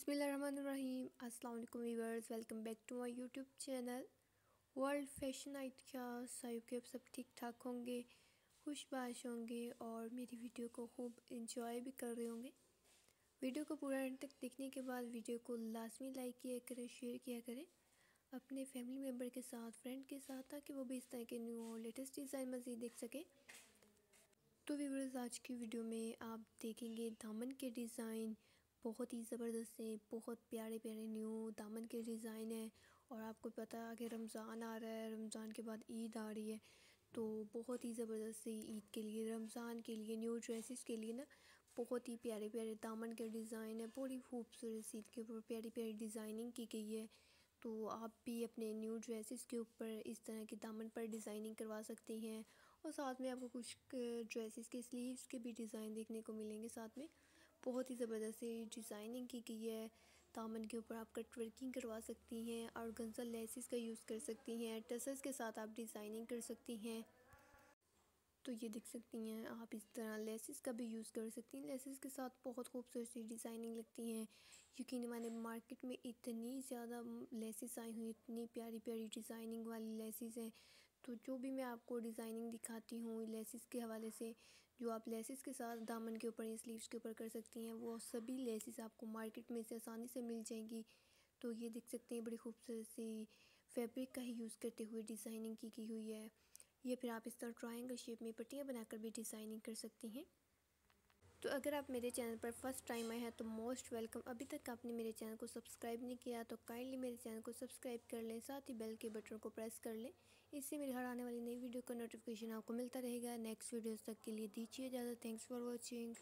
بسم اللہ الرحمن الرحیم السلام علیکم viewers welcome back to my YouTube channel world fashion night کیا سایو کے اب سب ٹھیک ٹھاک ہوں گے خوش باش ہوں گے اور میری ویڈیو کو خوب انجوائے بھی کر رہے ہوں گے ویڈیو کو پورا اینڈ تک دیکھنے کے بعد ویڈیو کو لازمی لائک کیا کریں شیئر کیا کریں اپنے فیملی ممبر کے ساتھ فرینڈ کے ساتھ تاکہ وہ بھی اس طرح کے نیو اور لیٹسٹ ڈیزائن مزید دیکھ سکیں تو ویورز آج کی ویڈیو میں آپ دیکھیں گے دامن کے ڈیزائن بہت ہی زبردست ہیں، بہت پیارے پیارے نیو دامن کے ڈیزائن ہیں اور آپ کو پتہ کہ رمضان آ رہا ہے، رمضان کے بعد عید آ رہی ہے، تو بہت ہی زبردست عید کے لیے، رمضان کے لیے، نیو ڈریسز کے لیے نا، بہت ہی پیارے پیارے دامن کے ڈیزائن ہیں، بڑی خوبصورت عید کے اوپر پیاری پیاری ڈیزائننگ کی گئی ہے، تو آپ بھی اپنے نیو ڈریسز کے اوپر اس طرح کی دامن پر ڈیزائننگ کروا سکتے ہیں، اور ساتھ میں آپ کو کچھ ڈریسز کے سلیوز کے بھی ڈیزائن دیکھنے کو ملیں گے ساتھ میں۔ بہت ہی زبردست ڈیزائننگ کی گئی ہے۔ دامن کے اوپر آپ کٹ ورکنگ کروا سکتی ہیں اور گنزل لیسز کا یوز کر سکتی ہیں ٹسز کے ساتھ آپ ڈیزائننگ کر سکتی ہیں۔ تو یہ دیکھ سکتی ہیں، آپ اس طرح لیسز کا بھی یوز کر سکتی ہیں۔ لیسز کے ساتھ بہت خوبصورت سی ڈیزائننگ لگتی ہیں۔ یقینی میں مارکیٹ میں اتنی زیادہ لیسز آئی ہوئی اتنی پیاری پیاری ڈیزائننگ والی لیسز ہیں۔ تو جو بھی میں آپ کو ڈیزائننگ دکھاتی ہوں لیسز کے حوالے سے، جو آپ لیسز کے ساتھ دامن کے اوپر یا سلیوز کے اوپر کر سکتی ہیں، وہ سبھی لیسز آپ کو مارکیٹ میں سے آسانی سے مل جائیں گی۔ تو یہ دیکھ سکتے ہیں بڑی خوبصورت سی فیبرک کا ہی یوز کرتے ہوئے ڈیزائننگ کی کی ہوئی ہے۔ یہ پھر آپ اس طرح ٹرائنگل شیپ میں پٹیاں بنا کر بھی ڈیزائننگ کر سکتی ہیں۔ تو اگر آپ میرے چینل پر فرسٹ ٹائم آئے ہیں تو موسٹ ویلکم ابھی تک آپ نے میرے چینل کو سبسکرائب نہیں کیا تو کائنڈلی میرے چینل کو سبسکرائب کر لیں، ساتھ ہی بیل کے بٹن کو پریس کر لیں۔ اس سے میرے ہر آنے والی نئی ویڈیو کا نوٹیفیکیشن آپ کو ملتا رہے گا۔ نیکسٹ ویڈیوز تک کے لیے دیجیے اجازت. Thanks for watching